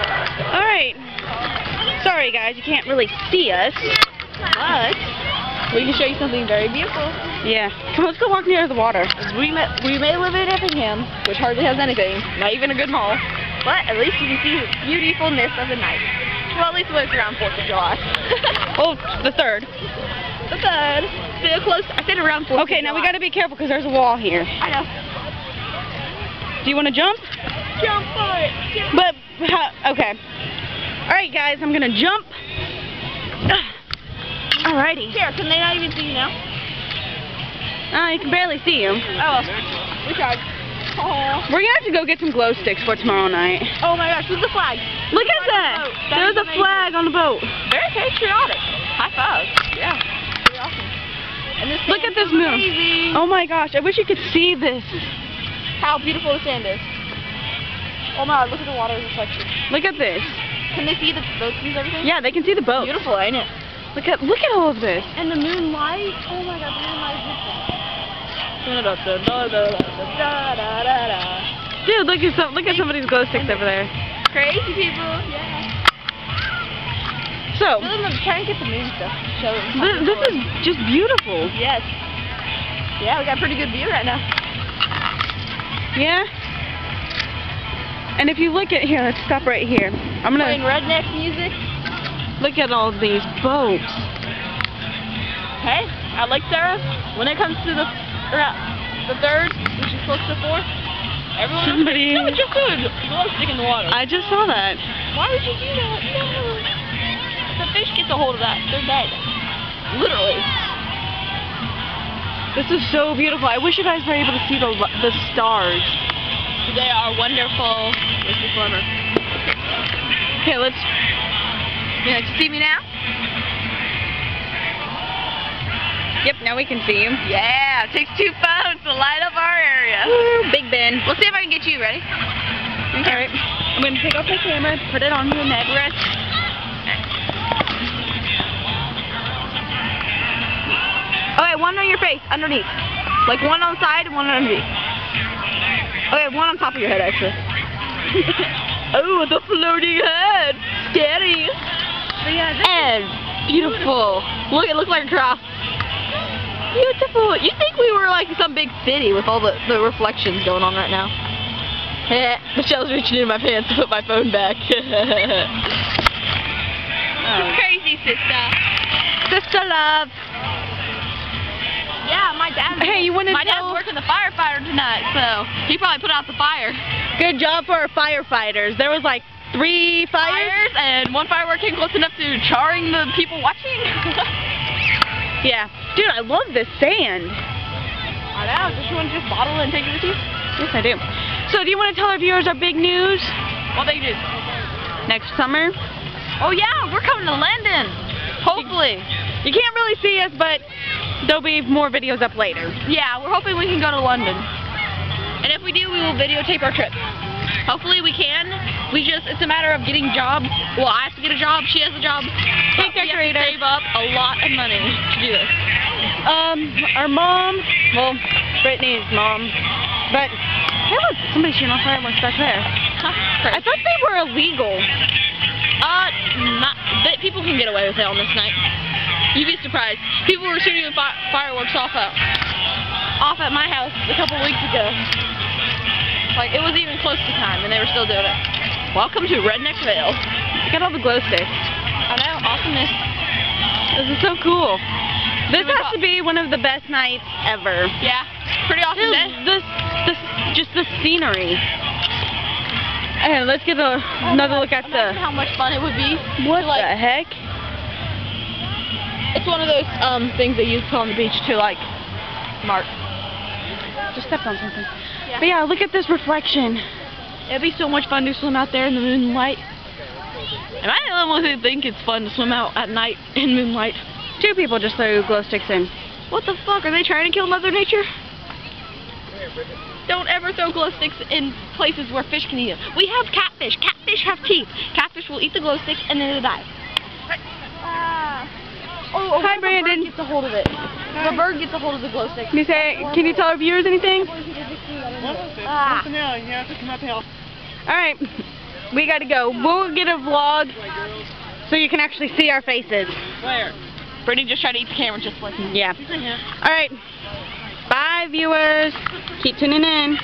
Alright. Sorry guys, you can't really see us. But we can show you something very beautiful. Yeah. Come on, let's go walk near the water. We may, we may live in Effingham, which hardly has anything, not even a good mall. But at least you can see the beautifulness of the night. Well, at least when it's around 4th of July. Oh, the third. the third. Still close. I said around 4th Okay, now we gotta be careful because there's a wall here. I know. Do you want to jump? Jump for it. Jump. Okay. Alright guys, I'm gonna jump. Alrighty. Here, can they not even see you now? Uh, you can barely see him. Oh, we tried. Oh. We're gonna have to go get some glow sticks for tomorrow night. oh my gosh, look at the flag. Look at that! That There's a amazing. flag on the boat. Very patriotic. High five. Yeah, pretty awesome. And this Look at this moon. amazing. Oh my gosh, I wish you could see this. How beautiful the sand is. Oh my god, look at the water reflection. Look at this. Can they see the boats and everything? Yeah, they can see the boat. Beautiful, ain't it? Look at look at all of this. And the moonlight. Oh my god, the moonlight is beautiful. Dude, look at some look at somebody's glow sticks over there. Crazy people, yeah. So no, try and get the moon stuff. Show this, this is just beautiful. Yes. Yeah, we got a pretty good view right now. Yeah. And if you look at here, let's stop right here. I'm gonna playing redneck music. look at all these boats. Hey, I like Sarah. When it comes to the uh, the third, which is close to fourth, everyone Somebody- no, just do a glow stick in the water. I just saw that. Why would you do that? No. The fish gets a hold of that. They're dead. Literally. This is so beautiful. I wish you guys were able to see the the stars. They are wonderful. Swimmer? Okay, let's. You like to see me now? Yep, now we can see you. Yeah, it takes two phones to light up our area. Woo, Big Ben. We'll see if I can get you. Ready? All right. I'm gonna take off my camera, put it on your neck. Rest. Okay, oh, one on your face, underneath. Like one on the side and one underneath. Oh, okay, one on top of your head, actually. oh, the floating head. Scary. And beautiful. Look, it looks like a cross. Beautiful. You think we were like some big city with all the, the reflections going on right now? Michelle's reaching into my pants to put my phone back. Oh. Crazy sister. Sister love. Yeah, my dad. Hey, you wanna My dad's working the firefighter tonight, so he probably put out the fire. Good job for our firefighters. There was like three fires. Fires, and one firework came close enough to charring the people watching. Yeah. Dude, I love this sand. I know. Does you want to just bottle it and take it with you? Yes, I do. So, do you want to tell our viewers our big news What they do? next summer? Oh yeah, we're coming to London. Hopefully. You can't really see us, but there'll be more videos up later. Yeah, we're hoping we can go to London. And if we do, we will videotape our trip. Hopefully we can. We just, it's a matter of getting jobs. Well, I have to get a job, she has a job. Take But our we have to creator. save up a lot of money to do this. Um, our mom, well, Brittany's mom, but there was somebody shooting off fireworks back there. I thought they were illegal. Uh, not, but people can get away with it on this night. You'd be surprised. People were shooting fi- fireworks off at, off at my house a couple weeks ago. Like, it was even close to time, and they were still doing it. Welcome to Redneckville. Look at all the glow sticks. I know, awesomeness. This is so cool. This has to be one of the best nights ever. Yeah, pretty awesome day. this, this, just the scenery. And let's get a, another look at the. how much fun it would be. What to, like, the heck? It's one of those um things they use put on the beach to like mark. Just stepped on something. Yeah. But yeah, look at this reflection. It'd be so much fun to swim out there in the moonlight. Am I the only one who think it's fun to swim out at night in moonlight? Two people just threw glow sticks in. What the fuck? Are they trying to kill Mother Nature? Don't ever throw glow sticks in places where fish can eat them. We have catfish. Catfish have teeth. Catfish will eat the glow stick and then it'll die. Oh, oh, Hi, Brandon. Bird gets a hold of it. Hi. The bird gets a hold of the glow stick. Can you say? Can you tell our viewers anything? Ah. All right, we gotta go. We'll get a vlog so you can actually see our faces. Where? Brittany just tried to eat the camera just like. Yeah. All right. Bye, viewers. Keep tuning in.